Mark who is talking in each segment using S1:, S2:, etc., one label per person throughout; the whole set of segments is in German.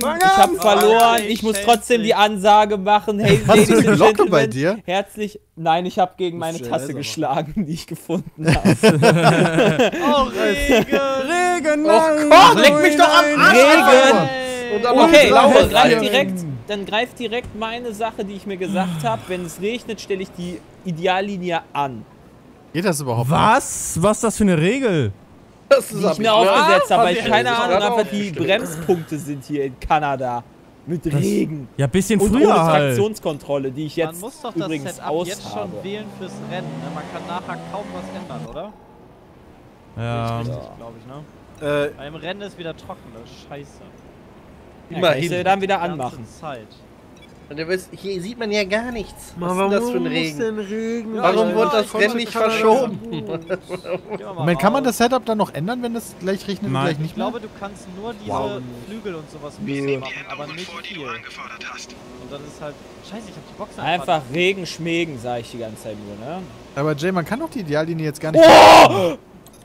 S1: Ich habe verloren. Ich muss trotzdem
S2: dich.
S1: die Ansage machen. Hey,
S3: Hast du
S1: Ladies
S3: eine Glocke bei
S1: Gentlemen,
S3: dir?
S1: Herzlich. Nein, ich habe gegen meine Tasse geschlagen, die ich gefunden habe.
S2: Oh, Regen!
S3: Regen,
S4: Komm, leck mich doch am Arsch!
S1: Regen! Okay, dann greif
S4: Reihe.
S1: direkt, dann greif direkt meine Sache, die ich mir gesagt habe. Wenn es regnet, stelle ich die Ideallinie an.
S3: Geht das überhaupt?
S5: Was? Was ist das für eine Regel?
S4: Das
S1: Die
S4: ist
S1: ich
S4: hab
S1: mir
S4: ich
S1: aufgesetzt habe,
S4: hab
S1: weil ich
S4: ich
S1: keine Ahnung habe, was die. Bremspunkte sind hier in Kanada. Mit Regen.
S5: Ja, bisschen
S1: Und
S5: früher
S1: ohne
S5: halt.
S1: Traktionskontrolle, die ich
S2: Man
S1: jetzt
S2: muss doch das
S1: übrigens
S2: Setup
S1: aus
S2: jetzt
S1: habe.
S2: schon wählen fürs Rennen. Ne? Man kann nachher kaum was ändern, oder?
S5: Ja.
S2: Richtig, glaube ich, ne?
S6: Äh,
S2: Weil im Rennen ist wieder trocken, das ist scheiße.
S1: Ja, ich
S4: Immerhin.
S1: sie dann wieder anmachen.
S2: Zeit.
S4: Und ihr wisst, Hier sieht man ja gar nichts. Was ist das für ein Regen?
S6: denn Regen?
S4: Warum
S2: Ja,
S4: wurde das
S2: ich
S4: Rennen
S2: konnte
S4: nicht
S2: Kanada
S4: verschoben?
S3: Moment, kann man das Setup dann noch ändern, wenn es gleich regnet und gleich
S2: Ich
S3: nicht mehr?
S2: glaube, du kannst nur diese
S3: Wow.
S2: Flügel und sowas ein bisschen machen, aber nicht viel. Und dann ist halt... Scheiße, ich hab die Boxen
S1: Einfach Regen schmägen, sage ich die ganze Zeit nur, ne?
S3: Aber Jay, man kann doch die Ideallinie jetzt gar nicht.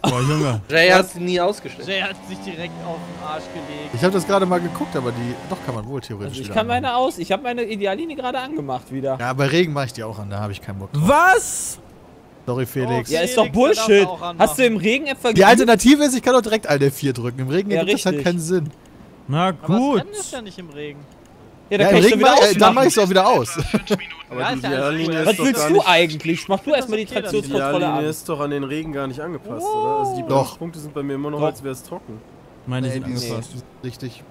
S5: Boah, Junge.
S4: Jay hat sie nie ausgestellt.
S2: Jay hat sich direkt auf den Arsch gelegt.
S3: Ich habe das gerade mal geguckt, aber die. Doch, kann man wohl theoretisch
S1: Also ich kann
S3: anmachen.
S1: meine aus, ich habe meine Ideallinie gerade angemacht wieder.
S3: Ja, bei Regen mache ich die auch an, da habe ich keinen Bock drauf.
S5: Was?
S3: Sorry, Felix.
S1: Ja,
S2: Felix,
S1: ist doch Bullshit. Hast du im Regen etwa
S3: Die Alternative ist, ich kann doch direkt Alt F4 drücken. Im Regen
S1: Ja,
S3: ergibt das halt keinen Sinn.
S5: Na
S2: Aber
S5: gut.
S2: das Rennen ist ja nicht im Regen.
S1: Ja,
S3: Ja,
S1: dann
S3: im
S1: kann ich schon wieder
S3: mach, äh, dann
S1: ausmachen.
S3: mache ich es auch wieder aus.
S6: Aber
S2: Ja,
S6: die
S2: ja
S6: Ideallinie ist
S1: Was willst du eigentlich? Mach du erstmal die
S2: okay, dann
S6: Die
S1: Traktionskontrolle
S6: Ideallinie
S1: an.
S6: ist doch an den Regen gar nicht angepasst, oder? Also die
S3: Doch.
S6: Bremspunkte sind bei mir immer noch,
S1: Doch.
S6: als wäre es trocken.
S5: Meine
S3: Nee,
S5: sind angepasst.
S3: richtig.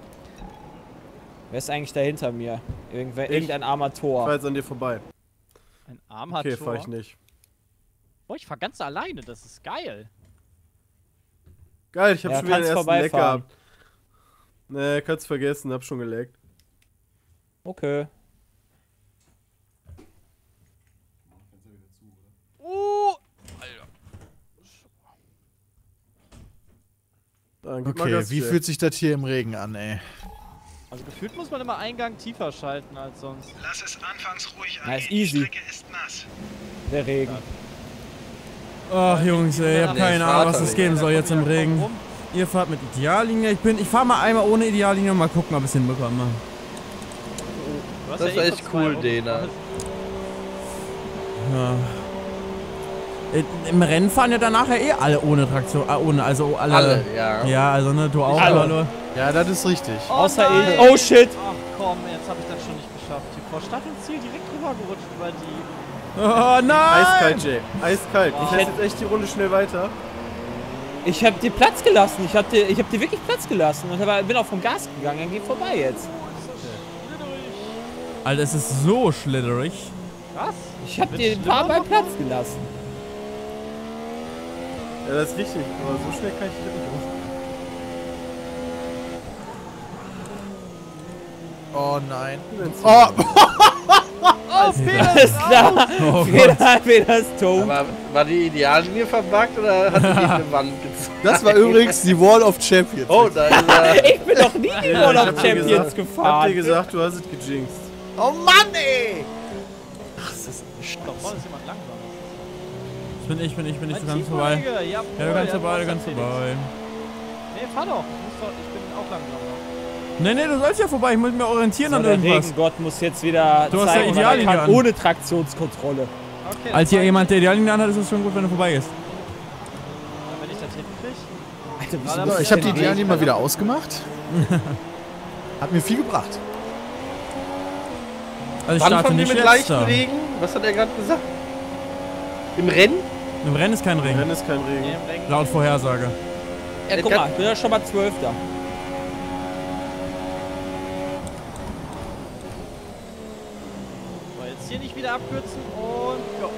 S1: Wer ist eigentlich da hinter mir? Irgendwer, irgendein armer
S6: Ich fahr
S1: Tor.
S6: jetzt an dir vorbei.
S2: Ein armer
S6: Okay,
S2: Tor.
S6: fahr ich nicht.
S2: Boah, ich fahr ganz alleine, das ist geil.
S6: Geil, ich hab
S1: Ja,
S6: schon wieder den
S1: kannst
S6: ersten Leck gehabt. Nee, kannst vergessen, hab schon geleckt.
S1: Okay.
S6: Dann gib mal
S3: Okay, wie fühlt sich das hier im Regen an, ey?
S2: also gefühlt muss man immer einen Gang tiefer schalten als sonst.
S7: Lass es anfangs ruhig
S1: ist
S7: Die
S1: easy.
S7: Strecke ist nass.
S1: Der Regen.
S5: Ach Jungs, ey, ich hab
S4: Nee,
S5: keine Ahnung, was das geben soll jetzt im Regen. Ihr fahrt mit Ideallinie. Ich bin, ich fahr mal einmal ohne Ideallinie und mal gucken, ob ich es hinbekomme.
S4: Das
S2: ja
S4: war
S2: eh
S4: echt cool. Dena.
S5: Ja. In- Im Rennen fahren ja danach ja eh alle ohne Traktion, äh, ohne, also alle.
S4: Alle, ja.
S5: Ja, also ne, du auch,
S1: Alle.
S5: hallo.
S3: Ja, das ist richtig.
S2: Oh
S1: Außer
S2: nein.
S1: ich. Oh shit.
S2: Ach komm, jetzt hab ich das schon nicht geschafft. Hier vor Staffelziel direkt drüber gerutscht über die.
S5: Oh nein!
S6: Eiskalt, Jay. Eiskalt. Ich
S1: Ich
S6: fährst
S1: hätt-
S6: jetzt echt die Runde schnell weiter.
S1: Ich hab dir Platz gelassen. Ich hab dir, ich hab dir wirklich Platz gelassen. Und bin auch vom Gas gegangen. Dann geh vorbei jetzt.
S5: Alter, es ist so schlitterig.
S2: Was?
S1: Ich hab dir ein paar Mal Platz gelassen.
S6: Ja, das ist richtig. Aber so schnell kann ich dich nicht auf.
S3: Oh nein.
S6: Oh.
S2: Oh, Peter!
S1: Alles klar.
S5: Oh.
S1: Peter, Peter ist tot.
S4: Aber war die Ideallinie verbuggt oder hat sie die eine Wand gezogen?
S3: Das war übrigens die Wall of Champions.
S4: Oh, da ist er.
S1: Ich bin noch nie die
S6: ich
S1: of
S6: hab
S1: Champions
S6: gesagt- Hab
S1: gefahren.
S6: dir gesagt, du hast es gejinxt.
S3: Oh Mann, ey!
S2: Da vorne ist jemand langsam.
S5: Ich bin ich, bin ich, bin ich,
S2: Mein
S5: du kannst vorbei.
S2: Jawohl,
S5: Ja, du kannst
S2: der
S5: vorbei, du kannst vorbei.
S2: Nee, fahr doch. Ich, bin auch langsam.
S5: Nee, nee, du sollst ja vorbei, ich muss mich orientieren
S1: So,
S5: an
S1: der
S5: irgendwas.
S1: Regengott muss jetzt wieder
S5: Du hast ja
S1: zeigen, was er
S5: Ideallinie
S1: kann,
S5: an.
S1: ohne Traktionskontrolle.
S2: Okay,
S5: Als hier jemand der Ideallinie anhat, ist es schon gut, wenn du vorbei gehst.
S2: Wenn ich das hinkrieg.
S1: Alter,
S2: Ja,
S3: So,
S2: das
S3: ich habe die
S2: Ja,
S3: Ideallinie mal wieder ausgemacht. Hat mir viel gebracht.
S5: Also ich
S4: Wann dir
S5: nicht
S4: mit leichten Regen? Was hat er gerade gesagt? Im Rennen?
S5: Im Rennen ist kein Regen.
S6: Rennen ist kein Regen.
S2: Nee, im.
S5: Laut Vorhersage.
S1: Ja, guck
S4: kann-
S1: mal, ich bin ja schon mal Zwölfter.
S2: So, jetzt hier nicht wieder abkürzen und. Jo.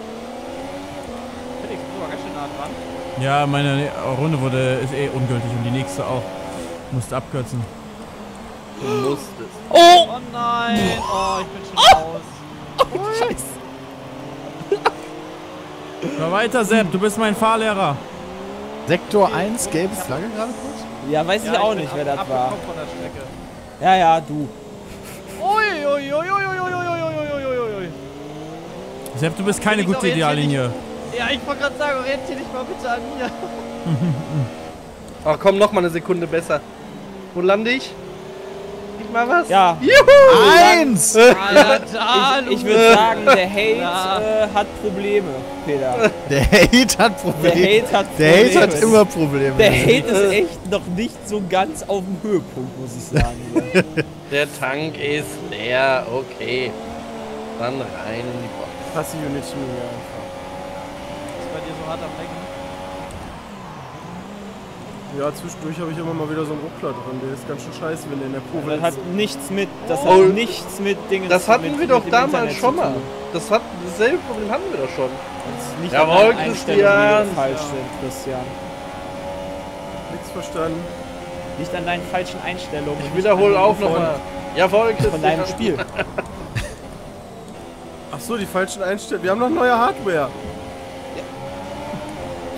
S2: Felix, du war ganz schön nah dran.
S5: Ja, meine ne- Runde wurde, ist eh ungültig und die nächste auch. Musste abkürzen.
S4: Du musstest.
S1: Oh!
S2: Nein! Oh, ich bin schon oh. raus.
S1: Oh, Scheiße.
S5: Na weiter, Sepp, du bist mein Fahrlehrer.
S3: Sektor 1, gelbe Flagge gerade kurz?
S1: Ja, weiß
S2: ja,
S1: ich
S2: auch
S1: nicht, wer das war.
S2: Von der Strecke.
S1: Ja, ja, du.
S2: Ui, ui, ui, ui, ui, ui, ui,
S5: Sepp, du bist keine gute Ideallinie.
S2: Ja, ich wollte gerade sagen, orientier dich mal bitte an mir.
S4: Ach komm, noch mal eine Sekunde besser. Wo lande ich? Endlich mal was?
S1: Ja,
S3: Eins!
S2: Alter, da,
S1: ich, ich würde sagen, der Hate
S2: Ja.
S1: äh, hat Probleme, Peter.
S3: Der Hate hat
S1: Der
S3: Probleme.
S1: Hate hat
S3: Der. Hate hat immer Probleme.
S1: Der Hate ist echt noch nicht so ganz auf dem Höhepunkt, muss ich sagen.
S4: Der Tank ist leer, okay. Dann rein in die Box.
S6: Passive Unity mir einfach.
S2: ist bei dir so hart am Lenken.
S6: Ja, zwischendurch habe ich immer mal wieder so einen Ruckler drin. Der ist ganz schön scheiße, wenn der in der Kurve
S1: Das hat
S6: ist.
S1: nichts mit, das
S4: Oh.
S1: hat nichts mit Dingen
S4: Das hatten
S1: mit,
S4: wir doch damals
S1: Internet
S4: schon mal. Das hat, dasselbe Problem hatten wir doch schon.
S1: Das liegt
S4: Jawohl,
S1: an deinen Einstellungen, die
S4: Christian.
S1: falsch sind, Christian.
S6: Nichts verstanden.
S1: Liegt an deinen falschen Einstellungen.
S4: Ich
S1: und nicht
S4: wiederhole auch nochmal. Jawohl, Christian.
S1: Von deinem Spiel.
S6: Ach so, die falschen Einstellungen. Wir haben noch neue Hardware.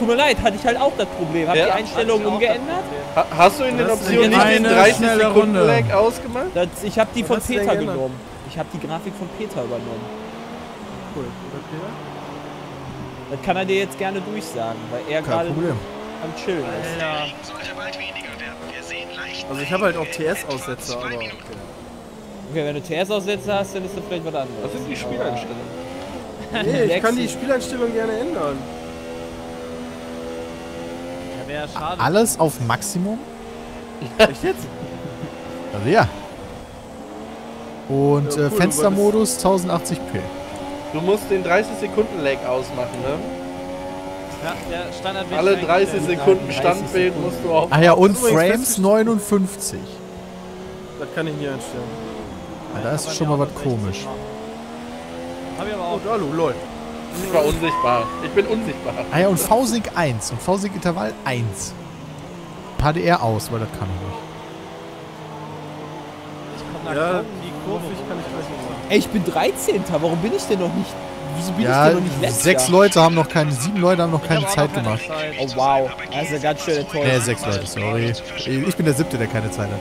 S1: Tut mir leid, hatte ich halt auch das Problem. Hab
S4: Ja,
S1: die Einstellungen umgeändert?
S4: Ha- Hast du in den Optionen nicht den
S5: eine
S4: 30
S5: schnelle
S4: Sekunden
S5: Runde.
S4: Lag ausgemacht?
S1: Das, ich habe die von Peter genommen. Ich habe die Grafik von Peter übernommen.
S6: Cool.
S1: Das kann er dir jetzt gerne durchsagen, weil er gerade am Chillen ist.
S7: Der
S2: Alter.
S7: Regen sollte bald weniger werden. Wir sehen leicht.
S6: Also ich habe halt auch TS-Aussetzer, aber okay.
S1: Okay, wenn du TS-Aussätze hast, dann ist das vielleicht was anderes.
S4: Was sind die Spieleinstellungen?
S6: Nee, ich kann die. Spieleinstellung gerne ändern.
S2: Ja, wäre schade.
S3: Alles auf Maximum?
S6: Echt jetzt?
S3: Also ja. Und
S6: Ja,
S3: äh,
S6: cool,
S3: Fenstermodus 1080p.
S4: Du musst den 30 Sekunden Lag ausmachen, ne?
S2: Ja, der Standard
S4: Alle
S2: schon
S4: 30
S2: eingestellt.
S4: Sekunden
S1: 30
S4: Standbild musst du auf.
S3: Ah ja, und Frames
S6: festgestellt-
S3: 59.
S6: Das kann ich nie einstellen.
S2: Ja,
S3: da ist schon mal
S2: auch
S3: was
S2: mit 60
S3: komisch.
S2: Hab ich aber
S6: Oh,
S2: auch.
S6: hallo, lol.
S4: Ich war unsichtbar. Ich bin unsichtbar.
S3: Ah ja, und V-Sync 1 und V-Sync Intervall 1. HDR aus, weil das kann ich nicht.
S2: Ich komm nach
S6: Ja,
S2: die Kurve.
S6: Ich, kann ich gleich.
S1: Ey, ich bin 13. Warum bin ich denn noch nicht... Wieso bin ich
S3: Ja,
S1: denn noch nicht letzter?
S3: sechs Leute haben noch keine, sieben Leute haben noch
S2: Ich
S3: keine Zeit
S2: noch keine
S3: gemacht.
S2: Zeit.
S1: Oh wow, das ist ja ganz schön
S3: Nee,
S1: enttäuschend.
S3: sechs Leute, sorry. Ich bin der siebte, der keine Zeit hat.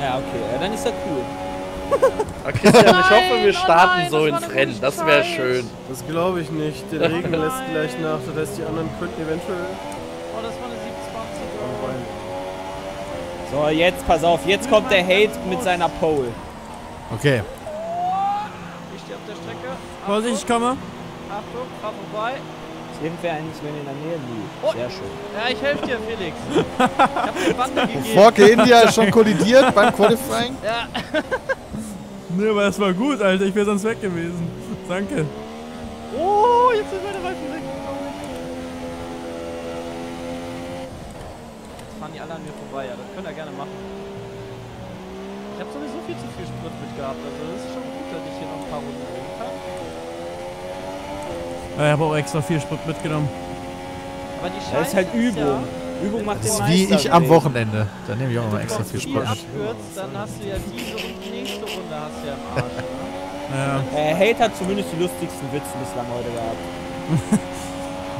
S1: Ja, okay, ja, dann ist das cool.
S4: Christian, ich hoffe, wir
S2: Nein,
S4: starten
S2: oh nein,
S4: so ins Rennen. Das wäre schön.
S6: Das glaube ich nicht. Der Regen lässt gleich nach. Das heißt, die anderen könnten eventuell
S2: Oh, das war eine 27
S6: auch
S2: Euro.
S6: rein.
S1: So, jetzt pass auf, jetzt kommt der Hate mit seiner Pole.
S3: Okay.
S2: Ich stehe auf der Strecke.
S5: Vorsicht, ich komme.
S2: Achtung, fahr vorbei.
S1: Ist irgendwer eigentlich, wenn in der Nähe liegt?
S2: Oh.
S1: Sehr schön.
S2: Ja, ich helfe dir, Felix. Ich hab dir Bande gegeben.
S3: Forke India ist schon kollidiert beim Qualifying.
S2: Ja.
S5: Nee, aber das war gut, Alter. Ich wäre sonst weg gewesen. Danke.
S2: Oh, jetzt sind meine Reifen weg. Jetzt fahren die alle an mir vorbei. Ja, das könnt ihr gerne machen. Ich habe sowieso viel zu viel Sprit mitgehabt. Also das ist schon gut, dass ich hier noch ein paar Runden drehen kann.
S5: Ja, ich habe auch extra viel Sprit mitgenommen.
S2: Aber die Scheiße
S1: Das ist halt Übung.
S2: Ja,
S1: Übung macht
S3: Das
S1: den
S3: ist wie ich am. Wochenende. Da nehme ich auch
S2: wenn
S3: mal
S2: du
S3: extra viel Sprit mit.
S2: dann hast du ja diese und die nächste Runde hast du ja im Arsch.
S5: Ja,
S1: Äh, Hate hat zumindest die lustigsten Witze bislang heute gehabt.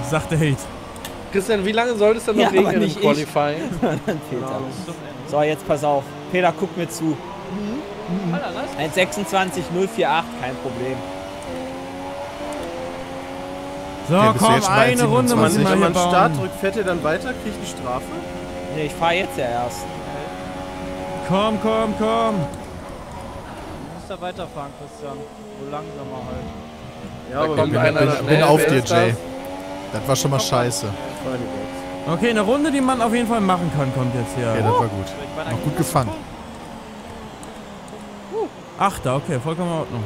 S5: sagte Hate.
S4: Christian, wie lange soll es denn noch
S1: Ja,
S4: regnen im. Qualifying?
S1: Dann Peter.
S2: Ende.
S1: So, jetzt pass auf. Peter, guck mir zu.
S2: Alter, nice.
S1: 1,26, 048, kein Problem.
S5: So,
S3: Okay,
S5: komm, eine Runde
S3: 1,27?
S5: muss ich
S6: Wenn
S5: mal
S6: man
S5: hier
S6: einen Start drückt, fährt er dann weiter, kriegt eine Strafe.
S1: Nee, ich fahre jetzt ja erst.
S5: Komm, komm, komm.
S2: Du musst da weiterfahren, Christian. So langsamer halt.
S6: Ja,
S4: Da
S6: aber
S4: kommt
S6: wir
S4: einer
S3: bin,
S4: schnell.
S3: bin auf dir, Jay.
S4: das?
S3: Das war schon mal scheiße.
S6: Ich.
S5: Okay, eine Runde, die man auf jeden Fall machen kann, kommt jetzt hier.
S3: Okay, das war gut.
S2: Ich
S3: Noch gut gefangen.
S5: Achter, okay, vollkommen in Ordnung.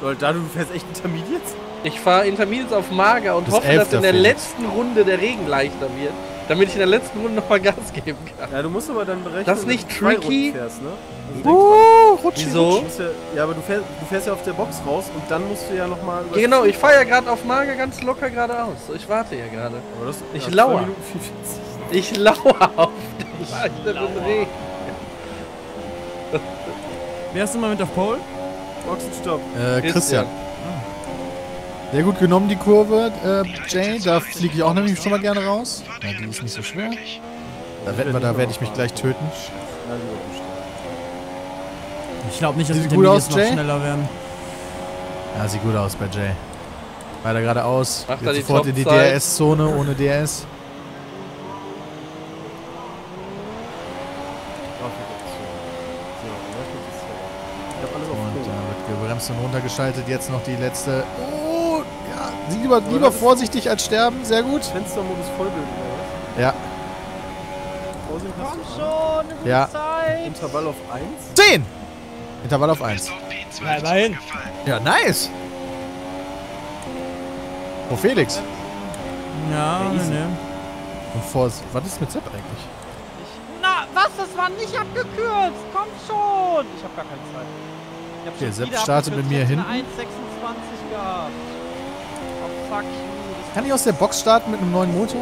S6: Da du fährst echt Intermediates?
S4: Ich fahre Intermediates auf Mager und
S3: Bis
S4: hoffe, dass in der
S3: Felix.
S4: letzten Runde der Regen leichter wird, damit ich in der letzten Runde nochmal Gas geben kann.
S6: Ja, du musst aber dann berechnen,
S4: Das ist nicht
S6: dass du zwei
S4: tricky?
S6: Fährst, ne? Also denk dran.
S4: Wieso?
S6: Du, ja, ja, aber du fährst, du fährst ja auf der Box raus und dann musst du ja nochmal...
S4: Genau, ich fahre ja gerade auf Mager ganz locker geradeaus. So, ich warte ja gerade. Ich
S6: ja,
S4: lauer.
S6: zwei Minuten 44.
S4: Ich lauere auf den leichteren Regen.
S5: Wer ist denn mal mit auf Pole?
S6: Boxenstopp.
S3: Äh, Christian. Sehr gut genommen, die Kurve, äh, Jay. Da fliege ich auch nämlich schon mal gerne raus. Ja, die ist nicht so schwer. Da wir, da werde ich mich gleich töten.
S5: Ich glaube nicht, dass
S3: Sieht
S5: die
S3: gut aus,
S5: noch
S3: Jay?
S5: schneller werden.
S3: Ja, sieht gut aus bei Jay. Weiter geradeaus.
S4: Macht er
S3: sofort in die? DRS-Zone ohne DRS. Und runtergeschaltet. Jetzt noch die letzte. Oh, ja. Lieber, lieber vorsichtig als sterben. Sehr gut.
S6: Fenstermodus Vollbild oder
S3: Ja.
S6: was? Vorsicht, hast
S2: Komm schon, du
S3: Ja.
S2: Zeit.
S6: Intervall auf 1.
S3: 10! Intervall auf
S7: Du
S3: 1.
S7: bist auf P12
S1: Ja, immerhin.
S3: Ja, nice. Oh, Felix.
S5: Ja,
S1: Ja, easy.
S5: ne.
S3: Und vor, was ist mit Sepp eigentlich?
S2: Na, was? Das war nicht abgekürzt. Komm schon. Ich hab gar keine Zeit. Ich hab
S3: Okay,
S2: schon
S3: Sepp startet mit mir
S2: Ich hab
S3: hinten.
S2: eine 1,26 gehabt. Oh.
S3: Kann ich aus der Box starten mit einem neuen Motor?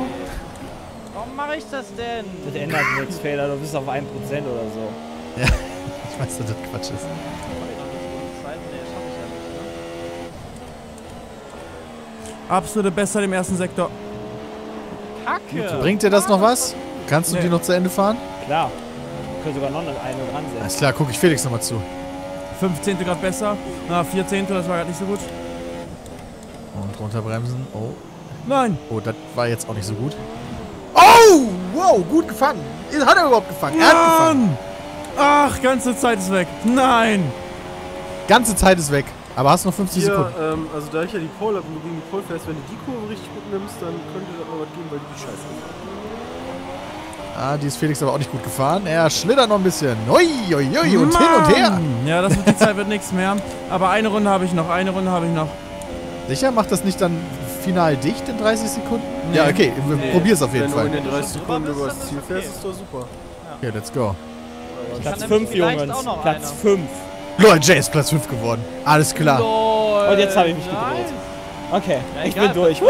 S2: Warum mache ich das denn?
S1: Das ändert nichts, Fehler. Du bist auf 1% oder so.
S3: Ich weiß, dass das Quatsch ist.
S2: Zeit? Nee, schaff ich ja nicht, ne?
S5: Absolute Besser im ersten Sektor.
S2: Kacke.
S3: Bringt dir das noch was? Kannst du
S5: Nee.
S3: die noch zu Ende fahren?
S1: Klar. Ich könnte sogar noch eine dran setzen.
S3: Alles klar, gucke ich Felix nochmal zu.
S5: 15. gerade besser. Na, 14. das war gerade nicht so gut.
S3: Und runterbremsen. Oh.
S5: Nein.
S3: Oh, das war jetzt auch nicht so gut. Oh! Wow, gut gefangen. Hat er überhaupt gefangen? Er hat gefangen.
S5: Mann! Ach, ganze Zeit ist weg. Nein!
S3: Ganze Zeit ist weg. Aber hast noch 50
S6: Hier,
S3: Sekunden.
S6: ähm, also da ich ja die Pole habe und du gegen die Pole fährst, wenn du die Kurve richtig gut nimmst, dann könnte das noch was geben, weil die scheiße ist.
S3: Ah, die ist Felix aber auch nicht gut gefahren. Er schlittert noch ein bisschen. Ui, ui, ui, und hin und her.
S5: Mann! Ja, das mit die Zeit wird nichts mehr. Aber eine Runde habe ich noch. Eine Runde habe ich noch.
S3: Sicher, macht das nicht dann final dicht in 30 Sekunden?
S5: Nee.
S3: Ja, okay,
S2: Nee.
S3: probier's auf jeden
S6: Wenn du in
S3: Fall.
S6: den 30 Sekunden über das Ziel
S2: okay.
S6: fährst, ist doch super.
S3: Okay, let's go.
S2: Ich
S1: Platz
S2: kann
S1: 5,
S2: nämlich vielleicht
S1: Jungs. Platz
S2: einer.
S1: 5.
S3: Lol, Jay ist Platz 5 geworden. Alles klar.
S2: Lol,
S1: Und jetzt habe ich mich gedreht. Okay,
S2: Ja,
S1: ich
S2: egal,
S1: bin durch. Woo!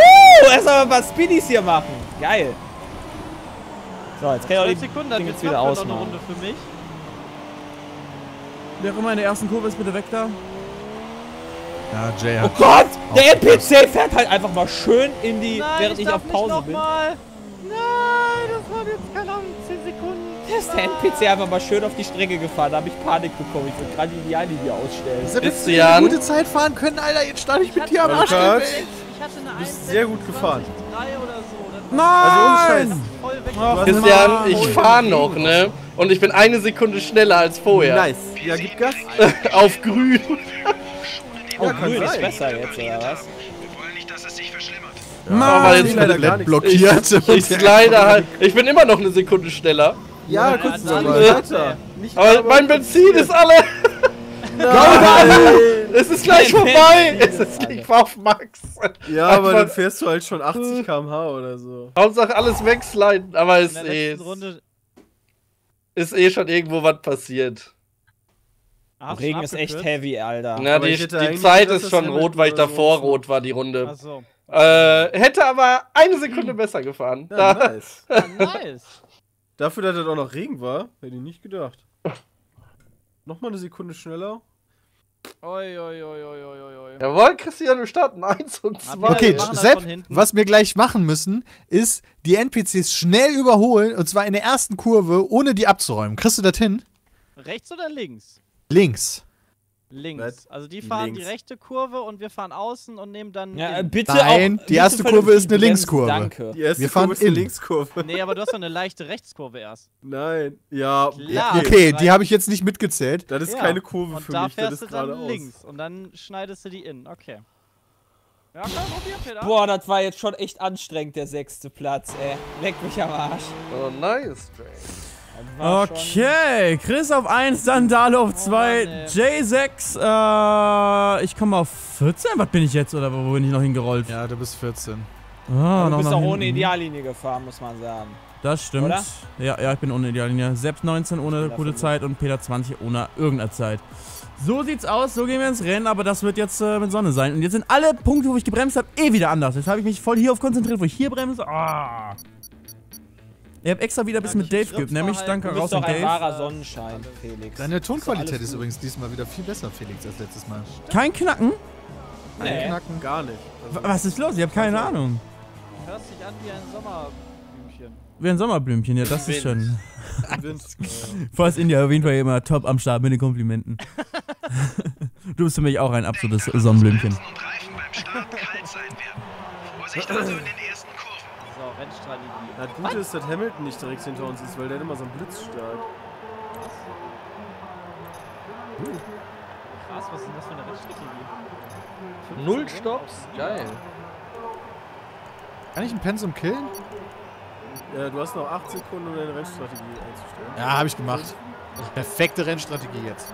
S1: Erst mal ein paar Speedies hier machen. Geil. So, jetzt kann ich auch
S2: 12
S1: die
S2: Sekunden, dann
S1: Dinge
S2: wird's
S1: jetzt wieder
S2: noch eine
S1: ausmachen.
S2: Runde für mich.
S5: Wer auch immer in der ersten Kurve ist, bitte weg da.
S3: Ja, Jay
S1: Oh. Gott! Der NPC fährt halt einfach mal schön in die,
S2: Nein,
S1: während
S2: ich
S1: ich, auf Pause
S2: nicht
S1: bin.
S2: Nochmal. Nein, das waren jetzt keine Ahnung, 10 Sekunden.
S1: Da ist der NPC einfach mal schön auf die Strecke gefahren. Da habe ich Panik bekommen. Ich würde gerade die Ideallinie ausstellen.
S3: Sepp,
S4: Bist
S3: hättest
S4: du,
S3: eine gute Zeit fahren können, Alter. Jetzt starte ich mit dir am Arsch.
S2: Ich hatte eine
S6: bist sehr gut gefahren.
S2: 3 oder so. Das
S5: Nein!
S6: Also
S4: Christian,
S5: Mann.
S4: ich fahre noch, ne? Und ich bin eine Sekunde schneller als vorher.
S6: Nice. Ja, gib Gas.
S4: Auf grün.
S1: Oh,
S6: Ja,
S1: grün ist besser jetzt, oder was?
S7: Wir wollen nicht, dass es sich verschlimmert.
S4: Aber jetzt
S6: ich leider gar
S3: blockiert.
S4: Ich, ich slide halt. Ich bin immer noch eine Sekunde schneller.
S6: Ja,
S2: Ja,
S6: kurz
S2: dann-
S6: mal weiter. Nicht
S4: Aber mein Benzin ist alle.
S6: Nein.
S4: Es ist gleich vorbei. Es
S1: ist
S4: ist
S1: alle.
S4: ich war auf Max.
S6: Ja, aber dann fährst du halt schon 80 km/h oder so.
S4: Hauptsache alles wegsliden. Aber ist eh,
S2: Runde.
S4: ist eh schon irgendwo was passiert.
S2: Du
S1: Regen ist echt heavy, Alter.
S4: Na,
S6: Aber
S4: die, die Zeit ist schon rot, weil ich
S6: so
S4: davor
S6: ist.
S4: rot war, die Runde.
S2: Achso.
S4: Äh, hätte aber eine Sekunde besser gefahren.
S6: Ja,
S4: Da,
S6: nice.
S2: Ja, nice.
S6: Dafür, dass das auch noch Regen war, hätte ich nicht gedacht. Nochmal eine Sekunde schneller.
S2: Oi, oi, oi, oi, oi, oi.
S4: Jawohl, Christian, wir starten 1 und 2.
S2: wir
S3: Okay, Sepp, was wir gleich machen müssen, ist die NPCs schnell überholen und zwar in der ersten Kurve, ohne die abzuräumen. Kriegst du das hin?
S2: Rechts oder links?
S3: Links.
S2: Links.
S6: Was?
S2: Also die fahren die
S6: Links.
S2: rechte Kurve und wir fahren außen und nehmen dann.
S1: Ja, bitte
S3: Nein,
S1: auch,
S3: die erste Kurve ist eine Linkskurve.
S1: Danke.
S6: Die erste
S3: Wir fahren
S6: Kurve ist eine
S3: in.
S6: Linkskurve.
S2: Nee, aber du hast doch eine leichte Rechtskurve erst.
S6: Nein. Ja,
S2: Klar.
S6: okay.
S3: Okay, die habe ich jetzt nicht mitgezählt.
S6: Das ist
S2: Ja.
S6: keine Kurve
S2: Und
S6: für
S2: da
S6: mich, das
S2: fährst
S6: ist
S2: du dann
S6: geradeaus.
S2: links und dann schneidest du die innen. Okay. Ja, komm, probier, Peter.
S1: Boah, das war jetzt schon echt anstrengend, der sechste Platz, ey. Leck mich am Arsch.
S4: Oh, nice, Dre.
S5: Okay, Chris auf 1, Sandale auf 2,
S2: Mann, ey.
S5: J6, äh, ich komme auf 14? Was bin ich jetzt oder wo bin ich noch hingerollt?
S3: Ja, du bist 14.
S5: Ah,
S1: Du
S5: noch
S1: bist
S5: nach
S1: auch ohne. Ideallinie gefahren, muss man sagen.
S5: Das stimmt.
S1: Oder?
S5: Ja, ja, ich bin ohne Ideallinie. Sepp 19 ohne gute
S1: 5.
S5: Zeit und Peter 20 ohne irgendeine Zeit. So sieht's aus, so gehen wir ins Rennen, aber das wird jetzt äh, mit Sonne sein. Und jetzt sind alle Punkte, wo ich gebremst habe, eh wieder anders. Jetzt habe ich mich voll hier auf konzentriert, wo ich hier bremse. Ah. Ich habe extra wieder ein bisschen
S2: Ja,
S5: mit Dave geübt, nämlich danke raus an
S1: ein
S5: Dave.
S1: wahrer Sonnenschein, Felix.
S3: Deine Tonqualität ist übrigens diesmal wieder viel besser, Felix, als letztes Mal.
S5: Kein Knacken?
S1: Nee.
S3: Knacken.
S6: Gar nicht.
S5: W- Was ist los? Ich habe keine Ahnung.
S2: Du hörst dich an wie ein Sommerblümchen.
S5: Wie ein Sommerblümchen, ja, das ist schön.
S6: Wind.
S5: India auf jeden Fall immer top am Start mit den Komplimenten. du bist für mich auch ein absolutes Sonnenblümchen.
S7: Und Reifen beim Start kalt sein werden. Vorsicht also in den
S2: Rennstrategie.
S6: Das Gute ist, dass Hamilton nicht direkt hinter uns ist, weil der hat immer so einen Blitzstart.
S2: Krass, was ist denn das für eine Rennstrategie?
S4: Null Stops? Geil.
S3: Kann ich ein Pensum killen?
S6: Ja, du hast noch 8 Sekunden, um deine Rennstrategie einzustellen.
S3: Ja, habe ich gemacht. Perfekte Rennstrategie jetzt.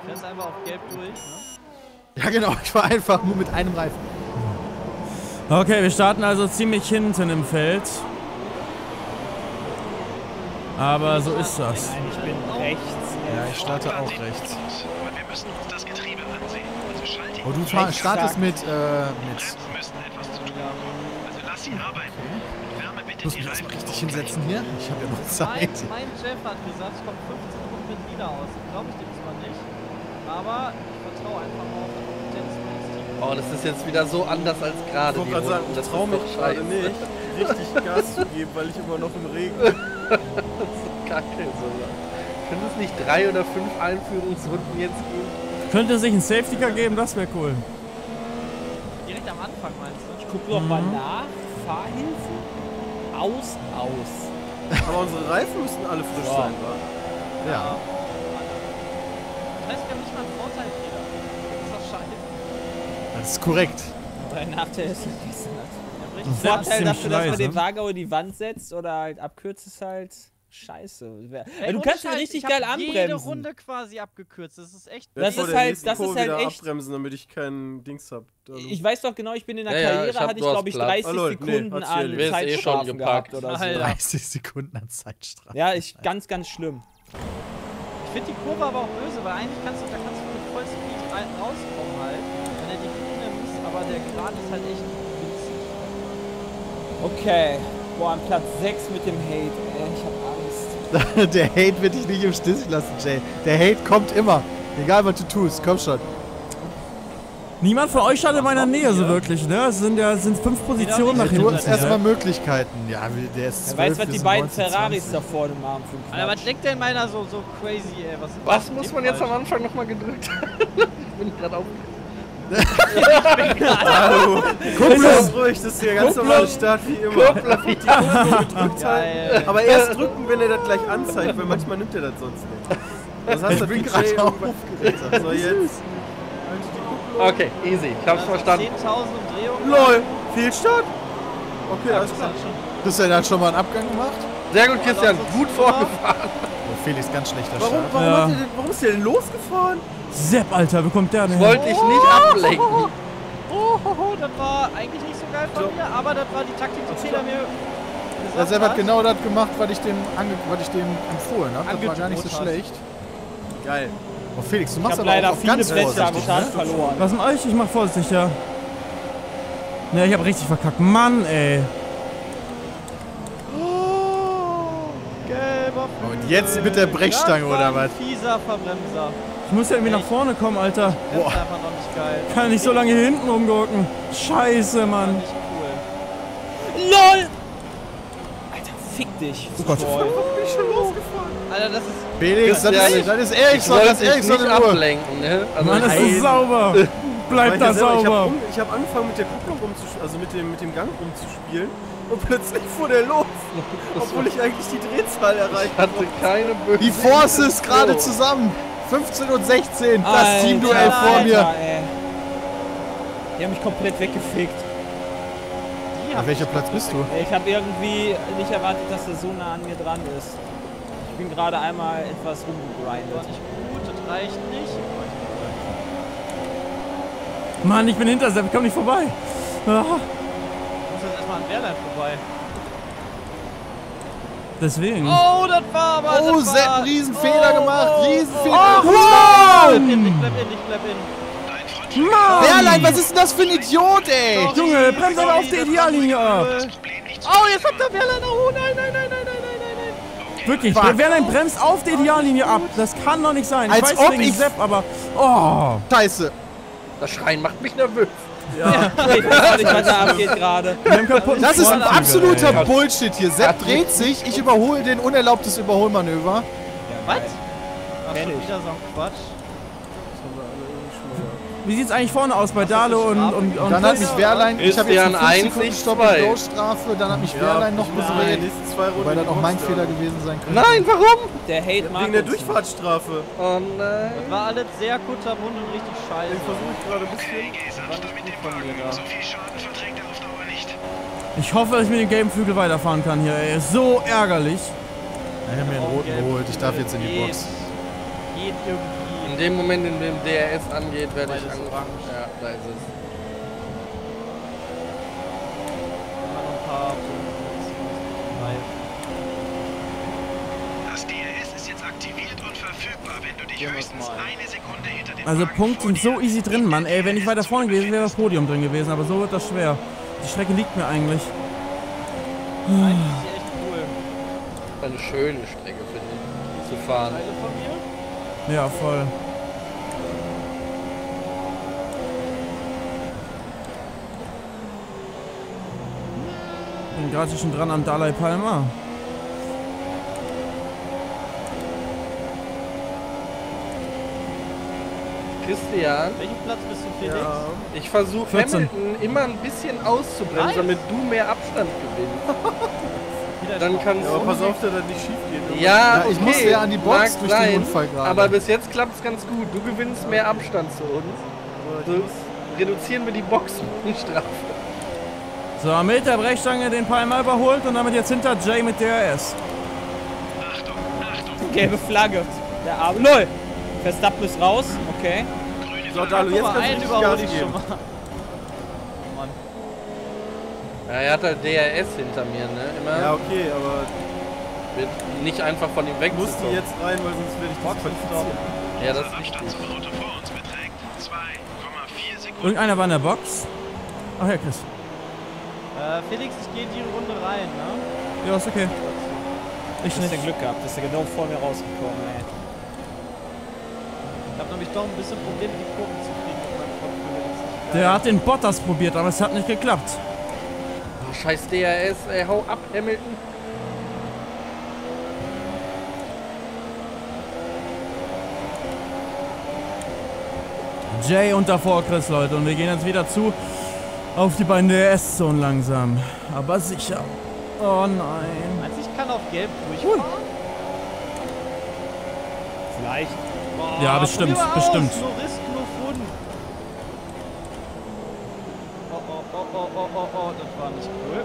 S2: Du fährst einfach auf gelb durch, ne?
S3: Ja, genau. Ich war einfach nur mit einem Reifen.
S5: Okay, wir starten also ziemlich hinten im Feld. Aber so ist das.
S1: Nein, ich bin rechts.
S3: Ja, ich starte auch rechts.
S7: Aber wir müssen uns das Getriebe ansehen. Also schalte
S3: Oh,
S7: ihn.
S3: du fahr, startest mit, äh, mit...
S7: Also lass ihn arbeiten. Wärme bitte
S3: Ich muss
S7: die
S3: mich erstmal richtig hinsetzen hier. Ich habe ja noch
S2: Mein,
S3: Zeit.
S2: mein Chef hat gesagt, es kommt 15 Runden mit Lieder aus. Glaube ich dem zwar nicht, aber ich vertraue einfach mal auf
S4: Oh, das ist jetzt wieder so anders als gerade.
S6: Ich wollte gerade sagen, ich
S4: Das
S6: traue
S4: ist
S6: mich
S4: doch
S6: gerade nicht, richtig Gas zu geben, weil ich immer noch im Regen
S4: Kacke, so. Können es nicht drei oder fünf Einführungsrunden jetzt geben?
S5: Könnte sich ein Safety Car geben, das wäre cool.
S2: Direkt am Anfang meinst du?
S1: Ich guck noch mal nach. Fahrhilfe. Aus, aus.
S6: Aber unsere Reifen müssen alle frisch
S1: Ja.
S6: sein, wa?
S3: Ja.
S2: Das heißt, wir haben nicht mal einen Vorteil, Peter. Das ist doch scheiße.
S3: Das ist korrekt.
S1: Dein Nachteil ist vergessen hat.
S5: Das ist
S1: Vorteil,
S5: ziemlich
S1: dass das
S5: leise.
S1: dem Wagen in die Wand setzt oder halt abkürzt, ist halt scheiße.
S2: Ey,
S1: du kannst ihn richtig
S2: ich hab
S1: geil
S2: jede
S1: anbremsen.
S2: Runde quasi abgekürzt. Das ist echt.
S1: Das
S6: Vor
S1: ist
S6: der
S1: halt- das ist halt echt-
S6: abbremsen, damit ich keinen Dings hab. Also,
S1: Ich weiß doch genau, ich bin in der
S4: Ja, ja,
S1: Karriere,
S4: ich hab-
S1: hatte ich glaube ich
S4: Platz.
S1: 30
S6: Ah, lol, nee,
S1: Sekunden
S6: hier
S1: an
S4: eh schon
S1: Zeitstrafen
S4: gepackt.
S1: gehabt oder so.
S2: Alter.
S3: 30 Sekunden an Zeitstrafe.
S1: Ja, ich ganz, ganz schlimm.
S2: Ich finde die Kurve aber auch böse, weil eigentlich kannst du, da kannst du mit Vollspeed rein- rauskommen halt, wenn er die Kuh nimmst, aber der Grat ist halt echt winzig.
S1: Okay. Boah, an Platz 6 mit dem Hate. Ey, ich hab Angst.
S3: Der Hate wird dich nicht im Stich lassen, Jay. Der Hate kommt immer. Egal, was du tust. Komm schon.
S5: Niemand von euch stand in meiner Nähe so wirklich, ne? Es sind ja es sind fünf Positionen nach
S3: Du
S5: hinten.
S3: hast erstmal Möglichkeiten. Ja, wie- der ist
S1: Wer
S3: 12,
S1: weiß, was die beiden
S3: 19,
S1: Ferraris
S3: 20.
S1: da vorne machen
S2: Alter, was denkt denn meiner so, so crazy, ey? Was,
S4: Was muss man jetzt am? Anfang nochmal gedrückt haben? ich bin gerade auf.
S6: Hallo. Kupplung ruhig, das ist der ganz normale Start wie immer. Einfach die Kupplung gedrückt halten. Aber erst drücken, wenn er das gleich anzeigt, weil manchmal nimmt er das sonst nicht. Das
S3: Ich
S6: das
S3: bin gerade aufgeregt.
S6: So, jetzt. Kupplung.
S4: Okay, easy. Ich hab's
S2: Also
S4: verstanden.
S2: 10.000 Umdrehungen.
S6: LOL. Fehlstart? Okay, alles klar.
S2: schon.
S3: Christian hat schon mal einen Abgang gemacht.
S4: Sehr gut, Christian. Gut vorgefahren.
S3: Oh, Felix, ganz schlechter
S6: Warum,
S3: Start.
S6: warum,
S5: Ja.
S6: hat er denn, warum ist der denn losgefahren?
S5: Sepp, Alter, wo kommt der denn?
S4: Wollte ich nicht ablenken.
S2: Oh, ho, ho, das war eigentlich nicht so geil von
S6: So.
S2: mir, aber das war die Taktik, die Peter mir
S3: Der Sepp hat genau das gemacht, was ich dem, ange was ich dem empfohlen habe. Das war gar nicht so schlecht.
S6: Geil.
S3: Oh, Felix, du machst aber
S1: leider
S3: auch
S1: viele
S3: ganz
S1: Plätze am Start verloren.
S5: Was mit euch? Ich mach vorsichtig, ja. Ne, ich hab richtig verkackt. Mann, ey.
S2: Gelber
S3: Und jetzt mit der Brechstange oder was?
S2: Fieser Verbremser.
S5: Ich muss ja irgendwie nach vorne kommen, Alter.
S2: Das ist einfach noch nicht geil.
S5: Kann nicht so lange hier hinten rumgurken. Scheiße, Mann.
S2: Nicht cool.
S1: LOL! Alter, fick dich.
S5: Oh Gott.
S1: Voll.
S6: Bin ich schon losgefahren?
S2: Alter, das ist.
S3: Felix, das
S4: Christian,
S3: ist, das ist
S4: Ich
S3: Ericsson, das ist Ericsson
S4: nicht
S3: in Ruhe.
S4: ablenken, ne? Also
S5: Mann, das
S6: Nein.
S5: ist sauber. Bleib
S6: ich
S5: da
S6: ja Ich
S5: sauber.
S6: habe ich hab angefangen mit der Kupplung rumzuspielen, also mit dem, mit dem Gang rumzuspielen. Und plötzlich fuhr der los. Obwohl ich eigentlich die Drehzahl erreicht
S4: ich hatte keine böse
S3: Die Forces gerade zusammen. 15 und 16. Das
S1: Alter,
S3: Teamduell vor mir.
S1: Alter, ey. Die haben mich komplett weggefickt.
S2: Die
S3: Auf welcher Platz bist du?
S1: Ich habe irgendwie nicht erwartet, dass er so nah an mir dran ist. Ich bin gerade einmal etwas
S2: war
S1: rumgegrindet.
S2: nicht gut, das reicht nicht.
S5: Mann, ich bin hinter Sepp, ich komm nicht vorbei. Ah,
S2: Ich muss jetzt erstmal an Wehrlein vorbei.
S5: Deswegen.
S2: Oh, das war aber.
S3: Oh, Sepp, Riesenfehler oh, gemacht. Oh, Riesenfehler.
S2: Oh, wow. Bleib ich bleib in, ich bleib in.
S5: Mann!
S3: Berlein, was ist denn das für ein Idiot, ey?
S5: Sorry, Junge, bremse aber auf der Ideallinie ab.
S2: Oh, jetzt hat der Berlein. Oh, nein, nein, nein, nein, nein, nein, nein.
S5: Wirklich,
S3: Fuck.
S5: der Berlein bremst auf der Ideallinie ab. Das kann doch nicht sein. Ich
S3: Als
S5: weiß
S3: ob
S5: wegen
S3: ich...
S5: Sepp, aber... Oh.
S3: Scheiße.
S4: Das Schreien macht mich nervös.
S1: Ich weiß auch nicht, was da abgeht gerade.
S5: Wir haben kaputten
S3: Das ist ein absoluter
S5: ey.
S3: Bullshit hier. Sepp dreht sich, ich überhole den unerlaubtes Überholmanöver.
S2: Was? Ach, schon
S1: ich.
S2: wieder so ein Quatsch.
S5: Wie sieht's eigentlich vorne aus bei Dalo und, und, und
S3: Dann hat mich Wehrlein, ich habe jetzt
S4: ja
S3: einen
S4: ein
S3: 5 Sekunden
S4: Eins,
S3: Stop
S4: zwei.
S3: and Go Strafe, dann hat mich Wehrlein noch
S6: ich
S3: gedreht,
S6: nächsten zwei Runden
S3: wobei das auch mein Fehler gewesen sein könnte.
S4: Nein, warum?
S1: Der Hate
S6: Wegen der. Durchfahrtsstrafe.
S4: Oh nein.
S2: Das war alles sehr kunterbunt und richtig scheiße.
S6: Den versuche ich gerade ein bisschen.
S7: Okay, geh sanfter mit dem Wagen. So viel Schaden verträgt er auf Dauer nicht.
S5: Ich hoffe, dass ich mit dem gelben Flügel weiterfahren kann hier. Ey, ist so ärgerlich.
S3: Ja, ich habe mir einen roten geholt, ich darf jetzt in die Box.
S2: Geht irgendwie.
S4: In dem Moment, in dem DRS angeht, werde ich angefangen. Ja, da ist es.
S7: Das DRS ist jetzt aktiviert und verfügbar, wenn du dich höchstens
S2: mal.
S7: eine Sekunde hinter dem
S5: Also Punkte sind so easy drin, Mann. Ey, wenn ich weiter vorne gewesen wäre, wäre das Podium drin gewesen. Aber so wird das schwer. Die Strecke liegt mir eigentlich.
S2: Eigentlich ist die echt cool.
S4: Eine schöne Strecke, finde ich, zu fahren.
S2: Teile von mir?
S5: Ja, voll. Bin gerade schon dran am Dalai Palma.
S4: Christian,
S2: Welchen Platz bist du, Felix?
S6: Ja.
S4: ich versuche
S5: 14.
S4: Hamilton immer ein bisschen auszubremsen,
S2: Nice.
S4: damit du mehr Abstand gewinnst. Dann kannst
S6: Ja, aber pass auf, dass das nicht schief geht.
S4: Ja,
S3: Ja, ich
S4: okay,
S3: musste ja an die Box
S4: mag
S3: durch den
S4: sein,
S3: Unfall gerade.
S4: Aber bis jetzt klappt es ganz gut. Du gewinnst mehr Abstand zu uns. So
S6: muss-
S4: reduzieren wir die Boxenstrafe.
S5: So, mit der Brechstange den Palma überholt und damit jetzt hinter Jay mit DRS.
S7: Achtung, Achtung,
S1: Gelbe Flagge. Der Arme. Null. Verstappen ist raus. Okay.
S7: grüne
S6: So. Dalu, jetzt kannst du Gas
S2: ich schon mal.
S4: Ja, er hat halt DRS hinter mir, ne? Immer.
S6: Ja, okay, aber
S4: Wird nicht einfach von ihm weg.
S6: ich muss die jetzt rein, weil sonst werde ich disqualifiziert.
S4: Ja, das ist
S7: Der Abstand zum Auto vor uns beträgt 2,4 Sekunden.
S5: Irgendeiner war in der Box. Ach ja, Chris.
S2: Äh, Felix, ich gehe in die Runde rein, ne?
S5: Ja, ist okay. Ich nicht.
S1: Glück gehabt. Bist ja genau vor mir rausgekommen, ey.
S2: Ich habe nämlich doch ein bisschen Probleme, die Kurven zu kriegen mit meinem.
S5: Der hat den Bottas probiert, aber es hat nicht geklappt.
S4: Scheiß DRS, ey, hau ab, Hamilton.
S5: Jay und davor Chris, Leute. Und wir gehen jetzt wieder zu auf die beiden DRS-Zonen langsam. Aber sicher. Oh nein.
S2: Du, ich kann auf Gelb durchfahren?
S1: Vielleicht.
S2: Boah,
S5: Ja, bestimmt, bestimmt.
S2: Aus. Oh, oh, oh, oh, das war nicht cool.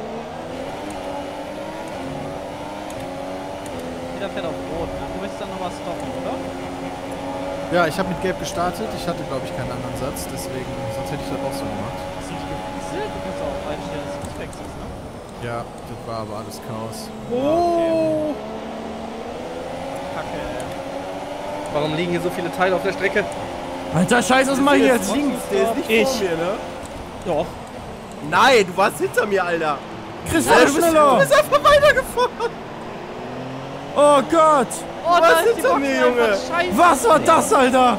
S2: Jeder fährt auf Rot, ne? Du möchtest dann nochmal stoppen, oder?
S3: Ja, ich habe mit Gelb gestartet. Ich hatte, glaube ich, keinen anderen Satz. Deswegen, sonst hätte ich das auch so gemacht.
S2: Hast du dich gewechselt? Du kannst auch einstellen, dass du dich wechselst, ne?
S3: Ja, das war aber alles Chaos.
S2: Oh! Kacke, ey.
S4: Warum liegen hier so viele Teile auf der Strecke?
S5: Alter, Scheiße, was mach ich jetzt?
S6: Links, der ist nicht
S1: Ich.
S6: vor mir, ne?
S1: Doch.
S6: Nein, du warst hinter mir, Alter.
S5: Chris,
S6: Ja, du bist,
S5: schneller!
S6: du bist einfach weitergefahren.
S5: Oh Gott!
S2: Oh,
S6: Was
S2: da ist
S6: hinter mir, Junge?
S5: Was war das, Alter?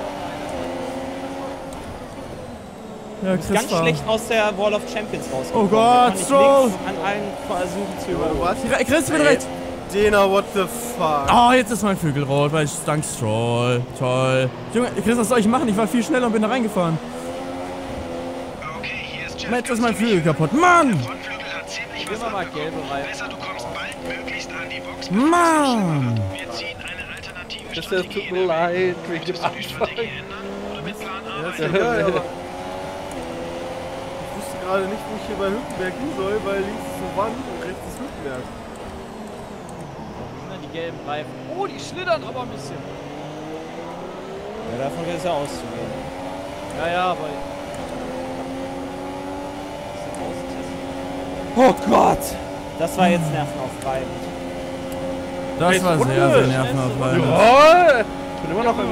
S5: Ja,
S1: Ganz
S5: Chris war.
S1: schlecht aus der Wall of Champions rausgekommen.
S5: Oh Gott, Stroll.
S1: An allen versuchen zu
S6: Du
S1: überholen.
S6: warst
S5: Chris, bin recht!
S6: Dena, what the fuck?
S5: Oh, jetzt ist mein Flügel rot, weil ich dank Stroll. Toll. Junge, Chris, was soll ich machen? Ich war viel schneller und bin da reingefahren. Jetzt ist mein Flügel kaputt. Mann!
S2: Wir mal gelbe Reifen.
S7: Besser, du kommst baldmöglichst an die Box.
S5: Mann!
S7: Wir ziehen eine alternative
S4: Das tut mir leid, wegen dem
S7: Möchtest du die
S4: Anfall.
S7: Strategie ändern oder mit Plan A
S6: Ja, ist
S7: weiter?
S6: egal, aber ich wusste gerade nicht, wo ich hier bei Hülkenberg hin soll, weil links ist eine Wand und rechts ist Hülkenberg.
S2: Na, die gelben Reifen. Oh, die schlittern aber ein bisschen.
S1: Ja, davon ist ja auszugehen.
S2: Ja, ja, aber... Bisschen austesten.
S1: Oh Gott! Das war jetzt nervenaufreibend.
S5: Das war sehr, sehr nervenaufreibend.
S4: Jawohl! Ich bin immer noch im...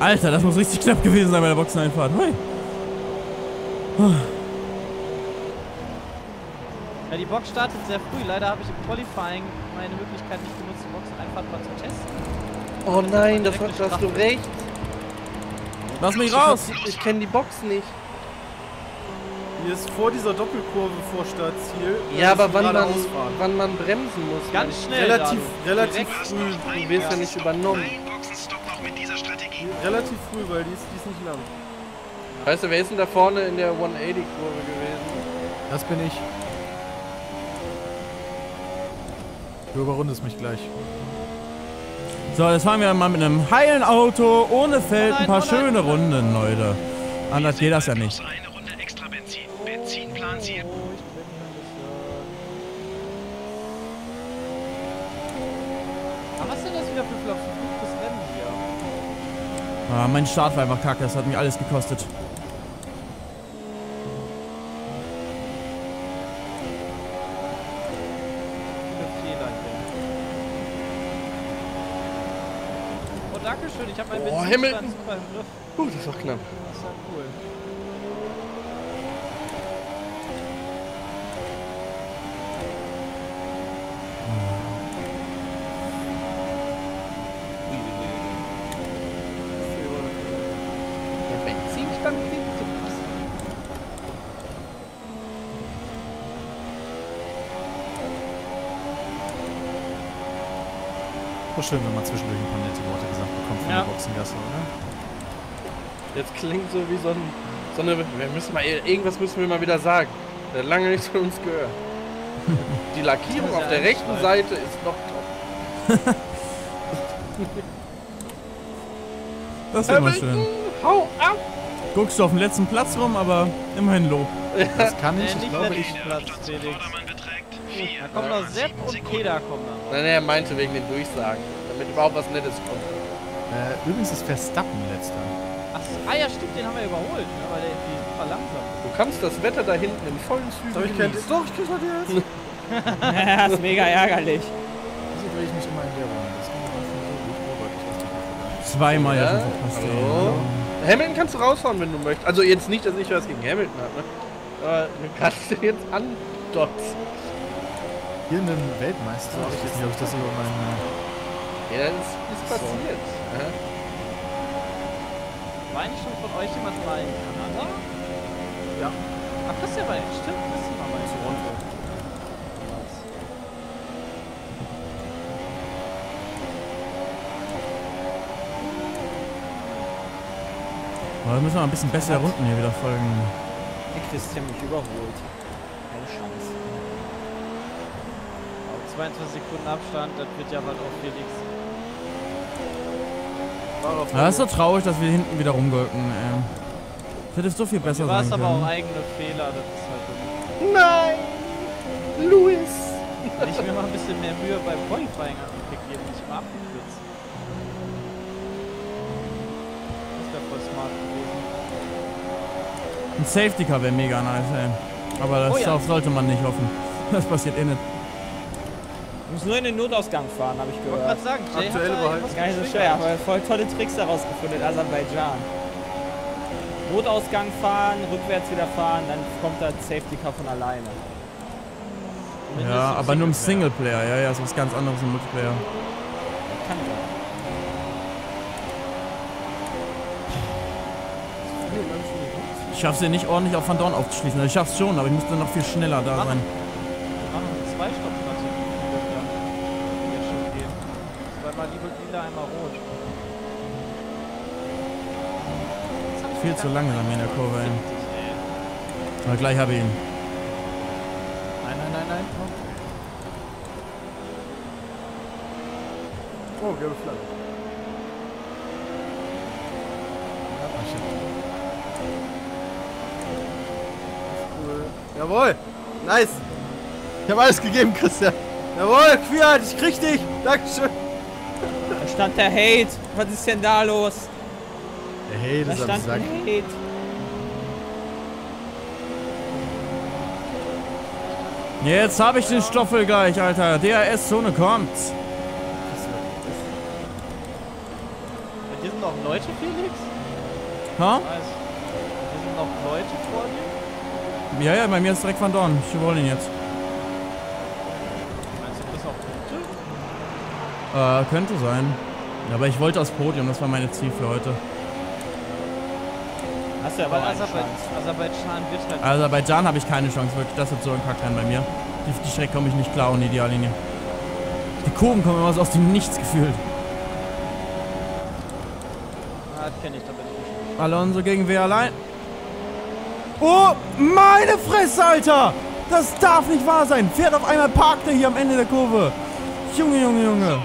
S5: Alter, das muss richtig knapp gewesen sein bei der Boxeneinfahrt. Hui.
S2: Ja, die Box startet sehr früh. Leider habe ich im Qualifying meine Möglichkeit nicht genutzt, die Boxeneinfahrt mal zu testen.
S4: Oh nein, das hast, da hast du recht.
S5: Lass mich raus!
S4: Ich kenne die Box nicht.
S6: Hier ist vor dieser Doppelkurve vor Startziel. Da
S4: Ja, aber wann man, wann man bremsen muss.
S2: Ganz
S4: weil
S2: schnell.
S6: Relativ,
S2: Dado.
S6: relativ früh.
S4: Du wirst ja nicht übernommen.
S7: Ein Boxenstopp noch mit dieser Strategie.
S6: Relativ früh, weil die ist, die ist nicht lang.
S4: Weißt du, wer ist denn da vorne in der 180-Kurve gewesen?
S3: Das bin ich. Du überrundest mich gleich.
S5: So, jetzt fahren wir mal mit einem heilen Auto, ohne Feld, ein paar schöne Runden, Leute. Anders geht das ja nicht.
S7: Noch eine Runde extra Benzin. Benzinplanziel.
S2: Aber was ist denn das wieder für Flop? Fünftes Rennen hier.
S5: Ah, mein Start war einfach kacke, das hat mich alles gekostet.
S2: Viele Fehler hier. Oh, danke schön. Ich habe meinen
S4: Oh, Hamilton.
S2: super im Griff.
S4: Uh, das war knapp.
S2: Das ist ja cool.
S4: So
S3: schön, wenn man zwischendurch ein paar nette Worte bekommt von
S2: Ja.
S3: der Boxengasse, oder?
S4: Jetzt klingt so wie so ein. So eine, wir müssen mal, irgendwas müssen wir mal wieder sagen. Der hat lange nichts von uns gehört. Die Lackierung auf der rechten Seite ist noch top.
S5: Das ist immer schön.
S4: Hau ab!
S5: Guckst du auf dem letzten Platz rum, aber immerhin Lob.
S3: Das kann
S2: Nee,
S3: ich, ich
S2: nicht
S3: glaube ich.
S2: Platz, Felix.
S7: Beträgt
S2: Da kommen noch Sepp und Peter kommen noch.
S4: Nein, er meinte wegen den Durchsagen. Damit überhaupt was Nettes kommt.
S3: Äh, übrigens ist Verstappen letzter.
S2: Ach, ah ja, stimmt, den haben wir überholt, ne? weil der die ist super langsam.
S4: Du kannst das Wetter da hinten in vollen Zügen
S6: Hab ich
S4: genießen.
S6: doch, ich krieg heute jetzt.
S1: das ist mega ärgerlich.
S3: Wieso drehe ich mich immer in der Runde? Das doch schon so gut. Nicht.
S5: Zweimal ja
S4: Ja,
S5: schon verpasst.
S4: hallo? Hamilton kannst du rausfahren, wenn du möchtest. Also jetzt nicht, dass ich was gegen Hamilton habe, ne? Aber du kannst den jetzt andotzen.
S3: Hier einen Weltmeister. Ich weiß nicht, ob ich das über meinen.
S4: Ja, das ist, ist passiert. Ja.
S2: War eigentlich schon von euch jemand mal in Kanada?
S6: Ja.
S2: Ach, Christian war stimmt, Christian war mal in Toronto.
S5: Aber wir müssen mal ein bisschen bessere Runden hier wieder folgen.
S1: Der Christian mich überholt. Keine Chance.
S2: Auf 22 Sekunden Abstand, das wird ja was auf Felix.
S5: Ja, das ist so traurig, dass wir hinten wieder rumgurken. Ähm. Das hätte so viel besser
S2: War
S5: sein
S2: es aber auch
S5: können.
S2: eigene Fehler, das ist halt.
S4: Nein! Louis!
S2: Hätte ich mir mal ein bisschen mehr Mühe beim Qualifying gegeben, nicht immer abgekürzt. Das wäre voll smart gewesen.
S5: Ein Safety Car wäre mega nice, ey. Aber das
S2: Oh ja.
S5: darauf sollte man nicht hoffen. Das passiert eh nicht.
S1: Ich muss nur in den Notausgang fahren, habe ich
S2: Ich wollte
S1: gehört.
S2: gerade sagen, Jay
S6: Aktuell
S2: hat da
S6: behalten.
S2: irgendwas
S1: Gar nicht so schwer, aber voll tolle Tricks daraus gefunden in Aserbaidschan. Notausgang fahren, rückwärts wieder fahren, dann kommt das Safety Car von alleine.
S2: Zumindest
S5: Ja, aber nur im
S2: Singleplayer.
S5: Ja, ja, ist was ganz anderes im Multiplayer.
S1: Kann sein.
S5: Ich schaff's ja nicht ordentlich auf Van Dorn aufzuschließen. Also ich schaff's schon, aber ich müsste noch viel schneller da sein.
S2: Wir machen zwei Stoppstrategien. die jetzt schon gehen. Lila, einmal rot.
S5: Viel zu langsam in der Kurve, ey. Aber gleich habe ich ihn.
S3: Nein, nein, nein, nein.
S6: Oh, gelbe Flagge.
S3: Ah.
S6: Cool. Jawohl. Nice.
S3: Ich habe alles gegeben, Christian.
S6: Jawohl, Queerheit, ich krieg dich. Dankeschön.
S1: Da stand der Hate. Was ist denn da los?
S3: Hey,
S1: Da
S3: das ist am
S1: stand
S3: Sack.
S1: ein Hate.
S5: Jetzt habe ich den Stoffel gleich, Alter. DRS-Zone kommt.
S2: Bei dir sind noch Leute, Felix?
S5: Ha?
S2: Nice. Bei dir sind noch Leute vor dir?
S5: Ja, ja, bei mir ist direkt Van Dorn. Ich überhole ihn jetzt.
S2: Meinst du, bist auch Punkte?
S5: Äh, könnte sein. Aber ich wollte aufs Podium. Das war meine Ziel für heute.
S1: hast du ja aber
S2: Aserbaidschan, wird halt.
S5: Aserbaidschan habe ich keine Chance, wirklich. Das wird so ein Kackrennen bei mir. Die, die Strecke komme ich nicht klar ohne Ideallinie. Die Kurven kommen immer so aus dem Nichts gefühlt.
S2: Ah, das kenn ich, da bin ich nicht.
S5: Alonso gegen wer allein? Oh, meine Fresse, Alter! Das darf nicht wahr sein. Fährt auf einmal, parkt er hier am Ende der Kurve. Junge, Junge, Junge.